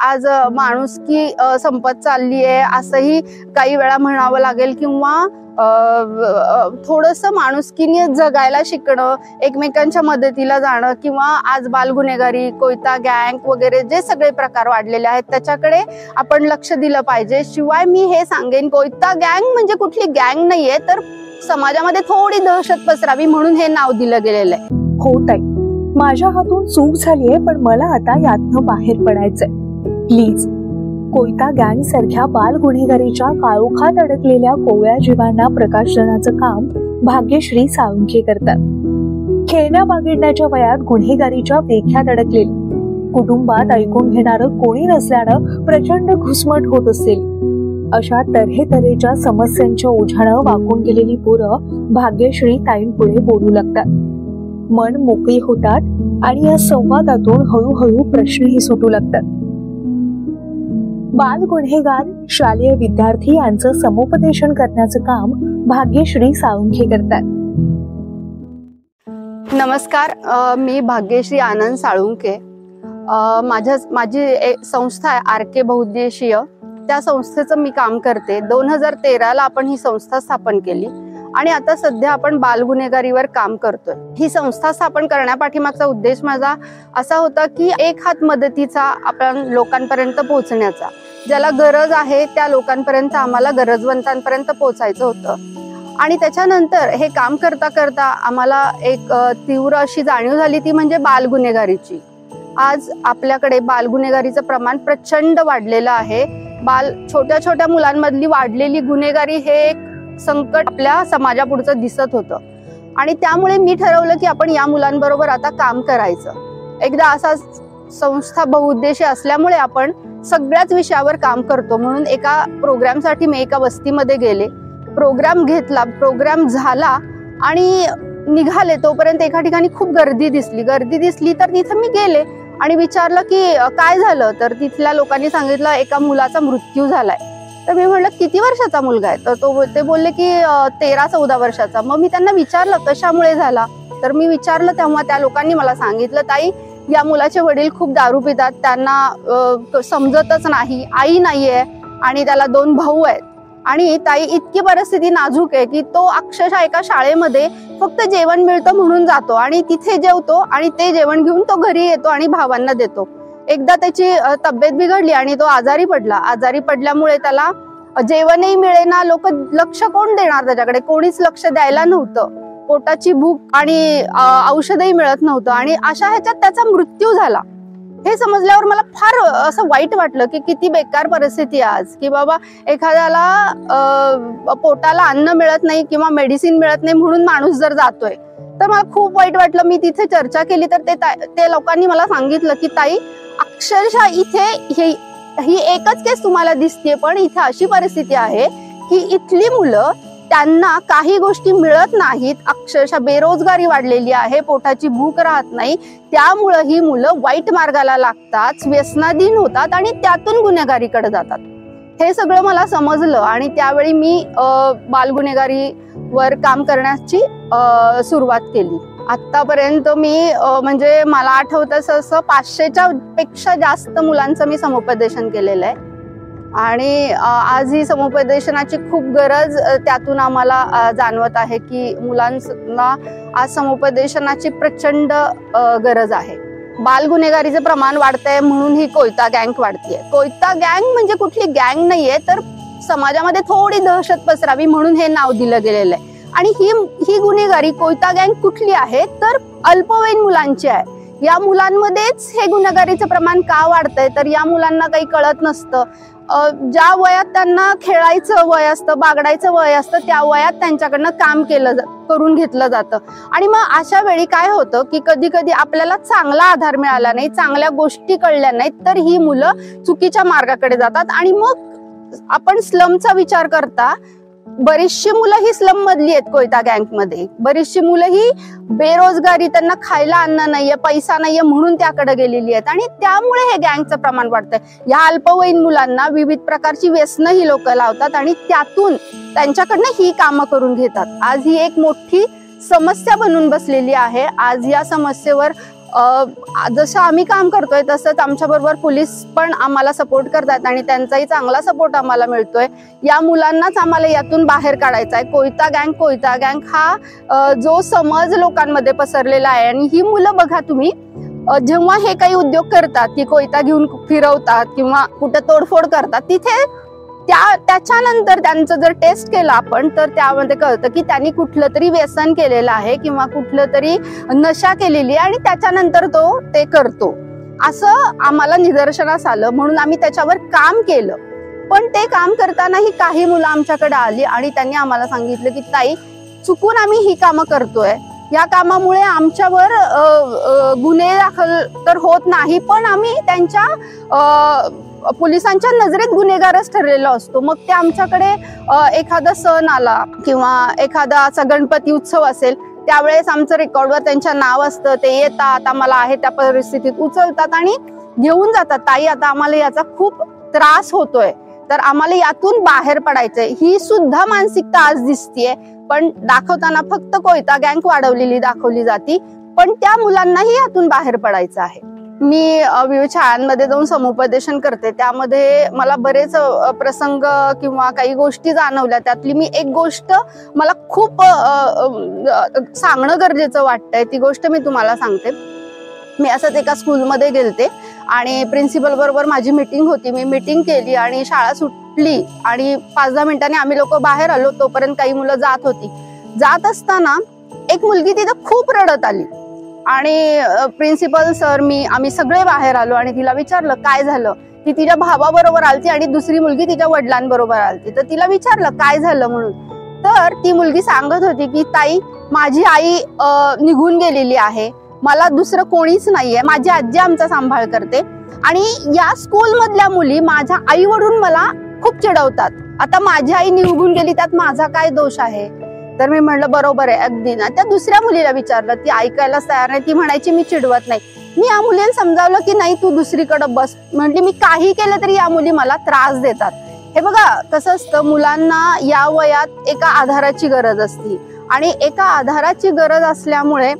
आज माणुसकी संपत चालली आहे असंही काही वेळा म्हणावं लागेल किंवा थोडस माणुसकीने जगायला शिकणं एकमेकांच्या मदतीला जाणं किंवा आज बाल गुन्हेगारी कोयता गँग वगैरे जे सगळे प्रकार वाढलेले आहेत त्याच्याकडे आपण लक्ष दिलं पाहिजे. शिवाय मी हे सांगेन कोयता गँग म्हणजे कुठली गँग नाहीये तर समाजामध्ये थोडी दहशत पसरावी म्हणून हे नाव दिलं गेलेलं आहे. होत आहे माझ्या हातून चूक झालीये पण मला आता यातनं बाहेर पडायचंय. प्लीज. कोयता गँग सारख्या बाल गुन्हेगारीच्या काळोखात अडकलेल्या कोवळ्या जीवांना प्रकाशनाचं काम भाग्यश्री साळुंखे करतात. खेळण्या बागिडण्याच्या वयात गुन्हेगारीच्या पेख्यात अडकलेली. कुटुंबात ऐकून घेणार कोणी नसल्यानं प्रचंड घुसमट होत असेल. अशा तऱ्हे तऱ्हेच्या समस्यांच्या ओझ्यानं वाकून गेलेली पोरं भाग्यश्री ताईंपुढे बोलू लागतात. मन मोकळी होतात आणि या संवादातून हळूहळू प्रश्नही सुटू लागतात. बाल गुन्हेगार शालेय विद्यार्थी यांचं समुपदेशन करण्याचं काम भाग्यश्री साळुंखे करतात. नमस्कार मी भाग्यश्री आनंद साळुंखे. माझ्या माझी एक संस्था आहे आर के बहुद्देशीय. त्या संस्थेचं मी काम करते. दोन हजार तेराला आपण ही संस्था स्थापन केली. आणि आता सध्या आपण बाल गुन्हेगारीवर काम करतोय. ही संस्था स्थापन करण्यापाठीमागचा उद्देश माझा असा होता की एक हात मदतीचा आपण लोकांपर्यंत पोहोचण्याचा. ज्याला गरज आहे त्या लोकांपर्यंत आम्हाला गरजवंतांपर्यंत पोहोचायचं होतं. आणि त्याच्यानंतर हे काम करता करता आम्हाला एक तीव्र अशी जाणीव झाली ती म्हणजे बाल गुन्हेगारीची आज आपल्याकडे बाल गुन्हेगारीचं प्रमाण प्रचंड वाढलेलं आहे. बाल छोट्या छोट्या मुलांमधली वाढलेली गुन्हेगारी हे एक संकट आपल्या समाजापुढचं दिसत होतं. आणि त्यामुळे मी ठरवलं की आपण या मुलांबरोबर आता काम करायचं. एकदा असा संस्था बहुउद्देशी असल्यामुळे आपण सगळ्याच विषयावर काम करतो. म्हणून एका प्रोग्रामसाठी मी एका वस्तीमध्ये गेले. प्रोग्राम घेतला प्रोग्राम झाला आणि निघाले. तोपर्यंत एका ठिकाणी खूप गर्दी दिसली. गर्दी दिसली तर तिथं मी गेले आणि विचारलं की काय झालं? तर तिथल्या लोकांनी सांगितलं एका मुलाचा मृत्यू झालाय. तर मी म्हटलं किती वर्षाचा मुलगा आहे? तर तो ते बोलले की तेरा चौदा वर्षाचा. मग मी त्यांना विचारलं कशामुळे झाला? तर मी विचारलं तेव्हा त्या लोकांनी मला सांगितलं ताई या मुलाचे वडील खूप दारू पितात त्यांना समजतच नाही आई नाहीये आणि त्याला दोन भाऊ आहेत. आणि ताई इतकी परिस्थिती नाजूक आहे की तो अक्षरशः एका शाळेमध्ये फक्त जेवण मिळतं म्हणून जातो आणि तिथे जेवतो आणि ते जेवण घेऊन तो घरी येतो आणि भावांना देतो. एकदा त्याची तब्येत बिघडली आणि तो आजारी पडला. आजारी पडल्यामुळे त्याला जेवणही मिळेना. लोक लक्ष कोण देणार त्याच्याकडे? कोणीच लक्ष द्यायला नव्हतं. पोटाची भूक आणि औषधही मिळत नव्हतं. आणि अशा ह्याच्यात त्याचा मृत्यू झाला. हे समजल्यावर मला फार असं वाईट वाटलं की किती बेकार परिस्थिती आज. की बाबा एखाद्याला पोटाला अन्न मिळत नाही किंवा मेडिसिन मिळत नाही म्हणून माणूस जर जातोय तर मला खूप वाईट वाटलं. मी तिथे चर्चा केली तर ते ते लोकांनी मला सांगितलं की ताई अक्षरशः इथे ही ही एकच केस तुम्हाला दिसते पण इथे अशी परिस्थिती आहे की इथली मुलं त्यांना काही गोष्टी मिळत नाहीत. अक्षरशः बेरोजगारी वाढलेली आहे पोटाची भूक राहत नाही. त्यामुळं ही मुलं वाईट मार्गाला लागतात व्यसनाधीन होतात आणि त्यातून गुन्हेगारीकडे जातात. हे सगळं मला समजलं आणि त्यावेळी मी बाल वर काम करण्याची सुरुवात केली. आतापर्यंत मी म्हणजे मला आठवत असं पाचशेच्या पेक्षा जास्त मुलांचं मी समुपदेशन केलेलं आहे. आणि आज ही समुपदेशनाची खूप गरज त्यातून आम्हाला जाणवत आहे की मुलांना आज समुपदेशनाची प्रचंड गरज आहे. बाल गुन्हेगारीचं प्रमाण वाढतंय म्हणून ही कोयता गँग वाढतीये. कोयता गँग म्हणजे कुठली गँग नाहीये तर समाजामध्ये थोडी दहशत पसरावी म्हणून हे नाव दिलं गेलेलं आहे. आणि ही ही गुन्हेगारी कोयता गँग कुठली आहे? तर अल्पवयीन मुलांची आहे. या मुलांमध्येच हे गुन्हेगारीचं प्रमाण का वाढतंय? तर या मुलांना काही कळत नसतं. ज्या वयात त्यांना खेळायचं वय असतं बागडायचं वय असतं त्या वयात त्यांच्याकडनं काम केलं करून घेतलं जातं. आणि मग अशा वेळी काय होतं की कधी कधी आपल्याला चांगला आधार मिळाला नाही चांगल्या गोष्टी कळल्या नाहीत तर ही मुलं चुकीच्या मार्गाकडे जातात. आणि मग आपण स्लमचा विचार करता बरीचशी मुलं ही स्लम मधली आहेत कोयता गँगमध्ये. बरीचशी मुलं ही बेरोजगारी त्यांना खायला अन्न नाहीये पैसा नाहीये म्हणून त्याकडे गेलेली आहेत. आणि त्यामुळे हे गँगचं प्रमाण वाढतंय. या अल्पवयीन मुलांना विविध प्रकारची व्यसन ही लोक लावतात आणि त्यातून त्यांच्याकडनं ही कामं करून घेतात. आज ही एक मोठी समस्या बनून बसलेली आहे. आज या समस्येवर जसं आम्ही काम करतोय तसंच आमच्याबरोबर पोलीस पण आम्हाला सपोर्ट करतात आणि त्यांचाही चांगला सपोर्ट आम्हाला मिळतोय. या मुलांनाच आम्हाला यातून बाहेर काढायचा आहे. कोयता गँग कोयता गँग हा जो समज लोकांमध्ये पसरलेला आहे आणि ही मुलं बघा तुम्ही जेव्हा हे काही उद्योग करतात की कोयता घेऊन फिरवतात किंवा कुठं तोडफोड करतात तिथे त्या त्याच्यानंतर त्यांचं जर टेस्ट केलं आपण तर त्यामध्ये कळतं की त्यांनी कुठलं तरी व्यसन केलेलं आहे किंवा कुठलं तरी नशा केलेली आहे आणि त्याच्यानंतर तो ते करतो. असं आम्हाला निदर्शनास आलं. म्हणून आम्ही त्याच्यावर काम केलं. पण ते काम करतानाही काही मुलं आमच्याकडे आली आणि त्यांनी आम्हाला सांगितलं की ताई चुकून आम्ही ही कामं करतोय. या कामामुळे आमच्यावर गुन्हे दाखल तर होत नाही पण आम्ही त्यांच्या पोलिसांच्या नजरेत गुन्हेगारच ठरलेलो असतो. मग ते आमच्याकडे एखादा सण आला किंवा एखादा असा गणपती उत्सव असेल त्यावेळेस आमचं रेकॉर्डवर त्यांच्या नाव असतं ते येतात आम्हाला आहे त्या परिस्थितीत उचलतात आणि घेऊन जातात. ताई आता आम्हाला याचा खूप त्रास होतोय. तर आम्हाला यातून बाहेर पडायचंय. ही सुद्धा मानसिकता आज दिसतीये. पण दाखवताना फक्त कोयता गँग वाढवलेली दाखवली जाती. पण त्या मुलांनाही यातून बाहेर पडायचं आहे. मी विविध शाळांमध्ये जाऊन समुपदेशन करते. त्यामध्ये मला बरेच प्रसंग किंवा काही गोष्टी जाणवल्या. त्यातली मी एक गोष्ट मला खूप सांगणं गरजेचं वाटतंय. ती गोष्ट मी तुम्हाला सांगते. मी असंच एका स्कूलमध्ये गेलते आणि प्रिन्सिपल बरोबर माझी मीटिंग होती. मी मीटिंग केली आणि शाळा सुटली आणि पाच दहा मिनिटांनी आम्ही लोक बाहेर आलो. तोपर्यंत काही मुलं जात होती. जात असताना एक मुलगी तिथं खूप रडत आली. आणि प्रिन्सिपल सर मी आम्ही सगळे बाहेर आलो आणि तिला विचारलं काय झालं? ती तिच्या भावाबरोबर आलती आणि दुसरी मुलगी तिच्या वडिलांबरोबर आलती. तर तिला विचारलं काय झालं म्हणून? तर ती मुलगी सांगत होती की ताई माझी आई निघून गेलेली आहे. मला दुसरं कोणीच नाहीये. माझी आजी आमचा सांभाळ करते. आणि या स्कूल मधल्या मुली माझ्या आईवरून मला खूप चिडवतात. आता माझी आई निघून गेली त्यात माझा काय दोष आहे? तर मी म्हणलं बरोबर आहे अगदी ना. त्या दुसऱ्या मुलीला विचारलं ती ऐकायलाच तयार नाही ती म्हणायची मी चिडवत नाही. मी या मुलीला समजावलं की नाही तू दुसरीकडे बस. म्हटली मी काही केलं तरी या मुली मला त्रास देतात. हे बघा कसं असतं मुलांना या वयात एका आधाराची गरज असते. आणि एका आधाराची गरज असल्यामुळे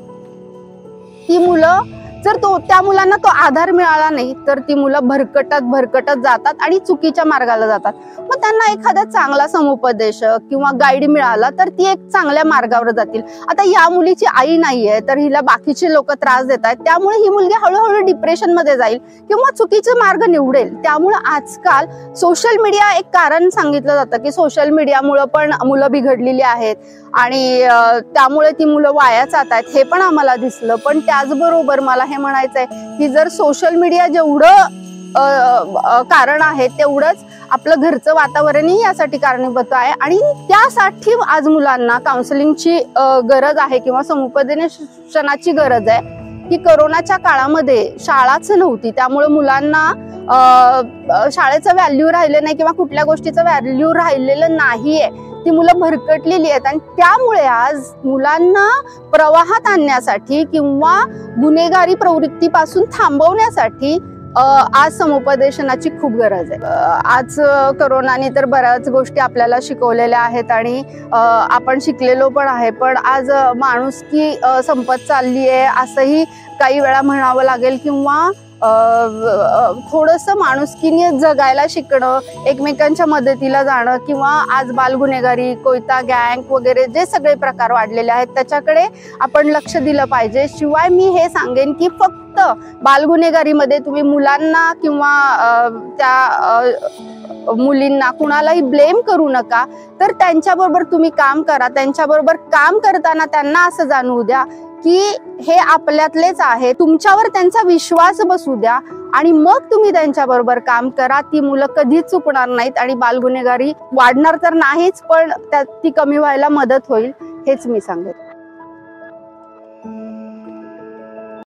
ती मुलं जर तो त्या मुलांना तो आधार मिळाला नाही तर ती मुलं भरकटत भरकटत जातात आणि चुकीच्या मार्गाला जातात. मग त्यांना एखादा चांगला समुपदेशक किंवा गाईड मिळाला तर ती एक चांगल्या मार्गावर जातील. आता या मुलीची आई नाहीये तर हिला बाकीचे लोक त्रास देत आहेत त्यामुळे ही मुलगी हळूहळू डिप्रेशनमध्ये जाईल किंवा चुकीचे मार्ग निवडेल. त्यामुळे आजकाल सोशल मीडिया एक कारण सांगितलं जातं की सोशल मीडियामुळं पण मुलं बिघडलेली आहेत. आणि त्यामुळे ती मुलं वाया जात आहेत हे पण आम्हाला दिसलं. पण त्याचबरोबर मला हे म्हणायचंय की जर सोशल मीडिया जेवढं कारण आहे तेवढंच आपलं घरचं वातावरणही यासाठी कारणीभूत आहे. आणि त्यासाठी आज मुलांना काउन्सिलिंगची गरज आहे किंवा समुपदेशनाची गरज आहे की करोनाच्या काळामध्ये शाळाच नव्हती. त्यामुळे मुलांना शाळेचं व्हॅल्यू राहिलं नाही किंवा कुठल्या गोष्टीचं व्हॅल्यू राहिलेलं नाहीये. ती मुलं भरकटलेली आहेत. आणि त्यामुळे आज मुलांना प्रवाहात आणण्यासाठी किंवा गुन्हेगारी प्रवृत्तीपासून थांबवण्यासाठी आज समुपदेशनाची खूप गरज आहे. आज करोनाने तर बऱ्याच गोष्टी आपल्याला शिकवलेल्या आहेत आणि आपण शिकलेलो पण आहे. पण आज माणूस माणुसकी संपत चालली आहे असंही काही वेळा म्हणावं लागेल किंवा थोडंसं माणुसकीने जगायला शिकणं एकमेकांच्या मदतीला जाणं किंवा आज बालगुन्हेगारी कोयता गँग वगैरे जे सगळे प्रकार वाढलेले आहेत त्याच्याकडे आपण लक्ष दिलं पाहिजे. शिवाय मी हे सांगेन की फक्त बालगुन्हेगारीमध्ये तुम्ही मुलांना किंवा त्या मुलींना कुणालाही ब्लेम करू नका. तर त्यांच्याबरोबर तुम्ही काम करा. त्यांच्याबरोबर काम करताना त्यांना असं जाणवू द्या की हे आपल्यातलेच आहे तुमच्यावर त्यांचा विश्वास बसू द्या आणि मग तुम्ही त्यांच्याबरोबर काम करा. ती मुलं कधीच चुकणार नाहीत आणि बालगुन्हेगारी वाढणार तर नाहीच पण त्या ती कमी व्हायला मदत होईल हेच मी सांगेन.